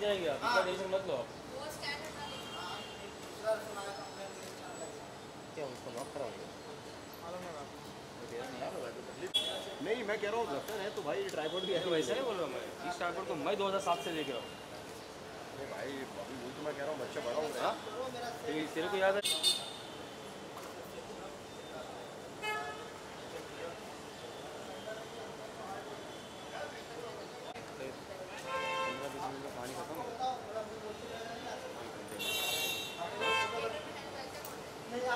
जाएँगे आप इतना टेंशन मत लो आप। क्या उसको लॉक कराओगे? नहीं मैं कह रहा हूँ ज़फ़र है तो भाई ट्राईपोर्ट भी है। वैसे नहीं बोल रहा मैं। इस ट्राईपोर्ट को मैं 2007 से लेके रहा हूँ। भाई अभी वो तो मैं कह रहा हूँ बच्चा बड़ा हो रहे हैं? तेरे को याद है पंद्रह बीस मिनट में पानी खत्म हो इधर पास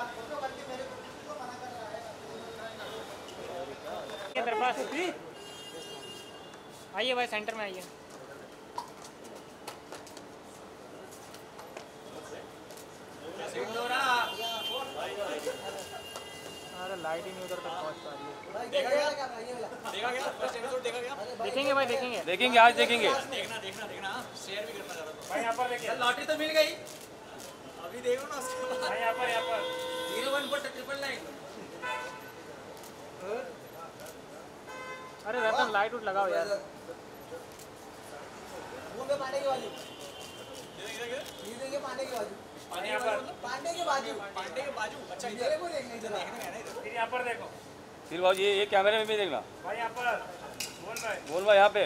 आइए भाई सेंटर में आइए। अरे लाइट ही नहीं उधर तक पहुँच पा रही है। देखेंगे भाई देखेंगे। देखेंगे आज देखेंगे। देखना देखना देखना। शेयर भी करना भाई यहाँ पर देखिए। लॉटरी तो मिल गई। अभी देखो ना उसके बाद। भाई यहाँ पर यहाँ पर। Zero one four triple nine अरे रतन लाइट उठ लगाओ यार। पांडे की बाजू। ये देखिए पांडे की बाजू। पानी यहाँ पर। पांडे की बाजू। पांडे के बाजू। अच्छा इधर। मेरे को देखने जरा फिर यहाँ पर देखो। फिर भाई ये ये कैमरे में भी देखना। भाई यहाँ पर। बोल भाई। बोल भाई यहाँ पे।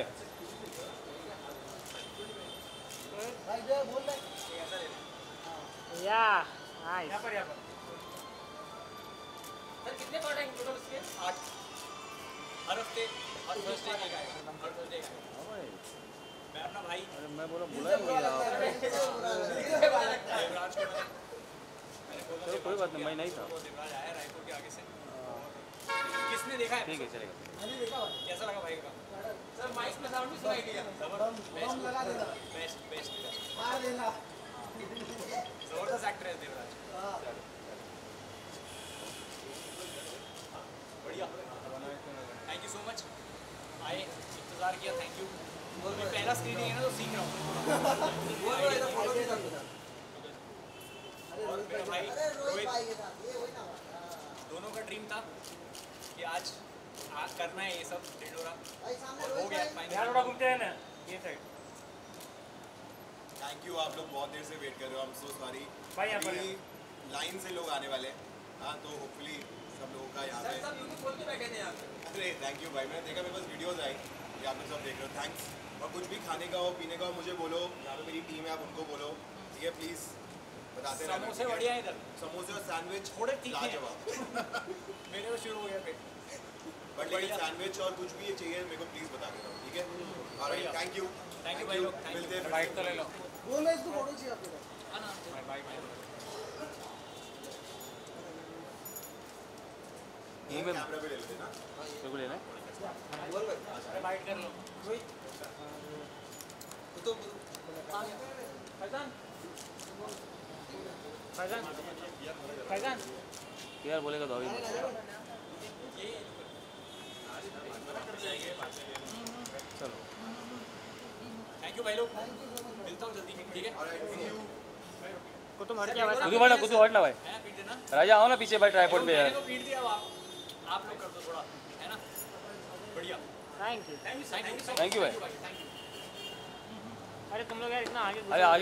भाई जो बोल रहे या नाइस यहाँ पर यहाँ पर। कितने पार्ट आएँगे टोटल इसके आठ। हर हफ़्ते हर थर्सडे का आएगा हर थर्सडे का मैं अपना भाई। अरे मैं बोला मैंने चलो कोई बात नहीं मैं नहीं था। आया रायपुर के आगे से। किसने देखा है? ठीक है चलेगा। कैसा लगा भाई का? सर माइक में साउंड भी सुनाई दिया। बेस्ट बेस्ट मार देना ज़बरदस्त एक्टर है देवराज बढ़िया थैंक यू सो मच आए इंतज़ार किया थैंक यू पहला स्क्रीनिंग है ना तो सीख रहा हूँ और मेरा भाई रोहित। दोनों का ड्रीम था कि आज आज करना है ये सब ढिंडोरा और हो गया फाइनल घूमते हैं ना ये साइड थैंक यू आप लोग बहुत देर से वेट कर रहे हो आई एम सो सॉरी भाई यहाँ पर अभी लाइन से लोग आने वाले हैं। हाँ तो होपफुली सब लोगों का यहाँ पे। सब यूट्यूब खोल के बैठे थे यहाँ पे अरे थैंक यू भाई। मैंने देखा मेरे पास वीडियोस आई। कि आप सब देख रहे हो। थैंक्स और कुछ भी खाने का हो पीने का हो मुझे बोलो। यहाँ पे मेरी टीम है आप उनको बोलो। ठीक है प्लीज़ बताते रहना, समोसे बढ़िया है इधर। समोसे और सैंडविच थोड़े हैं। लाजवाब। मेरे को शुरू हो गया पेट बट लेकिन सैंडविच और कुछ भी ये चाहिए मेरे को प्लीज़ बता रहो ठीक है? और। थैंक यू Thank you भाई लोग, मिलते हैं बाइट तो ले लो बोल रहे इसको फ़ोटो चाहिए आपको हाँ कैमरा पे ले लेते ना मेरे को लेना है अरे बाइट कर लो फैजान फैजान फैजान यार बोलेगा तो अभी चलो थैंक यू भाई लोग मिलता हूँ जल्दी ठीक है कुतुब हट की आवाज़ कुछ हट ना हट ना भाई है ना पीट देना राजा आओ ना पीछे भाई ट्राईपोर्ट पे यार तो पीट दिया अब आप लोग कर दो थोड़ा है ना? बढ़िया। Thank you thank you thank you भाई। अरे तुम लोग यार इतना आगे अरे आगे